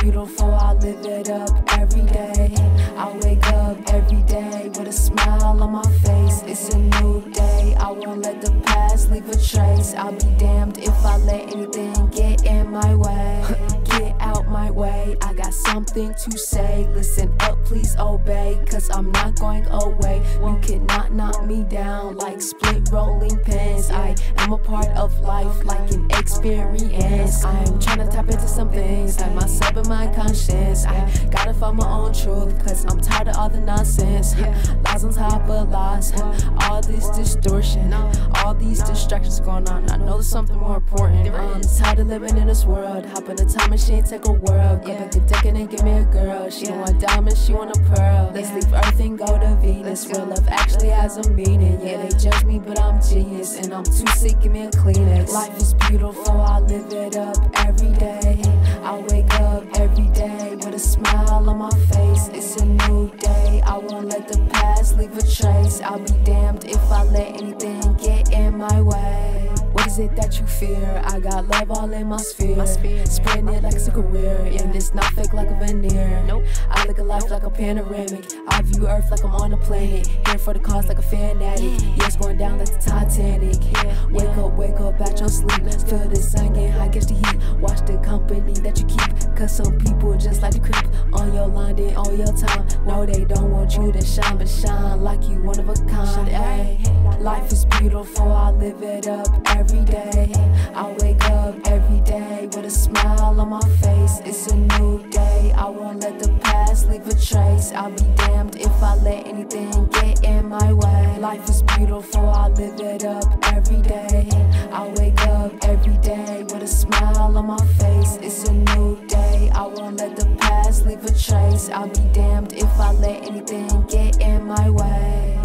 beautiful, I live it up every day. I wake up every day with a smile on my face. It's a new day, I won't let the past leave a trace. I'll be damned if I let anything get in my way. Get out my way, I got something to say. Listen up, please obey, cause I'm not going away. You cannot knock me down like split rolling pins. I am a part of life like an experience. I'm trying to tap into some things like myself and my conscience. I gotta find my own truth, cause I'm tired of all the nonsense. Lies on top of lies, this distortion, all these distractions going on. I know there's something more important. I'm um, tired of living in this world. Hop in a time machine, take a world. Go back a decade and give me a girl. She want diamonds, she want a pearl. Let's leave Earth and go to Venus. Real love actually has a meaning. Yeah, they judge me, but I'm genius. And I'm too sick, give me a Kleenex. Life is beautiful, I live it up every day. I wake up every day with a smile on my face. It's a new day, I won't let the past leave a trace. I'll be damned if I let anything get in my way. What is it that you fear? I got love all in my sphere. Spreading it like it's a career. And it's not fake like a veneer. Nope. I look at life like a panoramic. I view Earth like I'm on a planet. Here for the cause like a fanatic. Yeah, it's going down like the Titanic. Yeah. Wake up, wake up at your sleep. Feel the sun getting high, catch the heat. Watch the company that you. Cause some people just like to creep on your line, then on your time. No, they don't want you to shine, but shine like you one of a kind. Ay. Life is beautiful, I live it up every day. I wake up every day with a smile on my face. It's a new day, I won't let the past leave a trace. I'll be damned if I let anything get in my way. Life is beautiful, I live it up every day. I wake up every day trace. I'll be damned if I let anything get in my way.